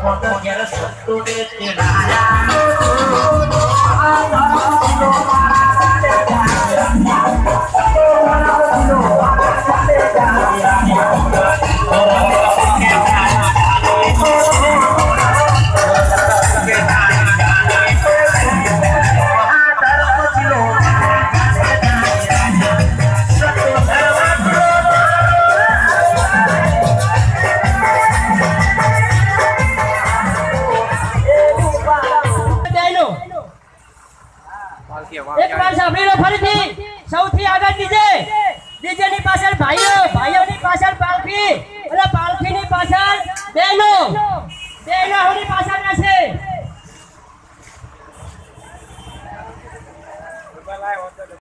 cuando quieres tú te એક વાર સાંભળી લો ફરીથી. સૌથી આગળ ડીજે. ડીજે ની પાછળ ભાઈઓ ભાઈઓની પાછળ પાલખી. અને પાલખીની પાછળ બહેનો.